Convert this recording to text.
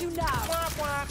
you now.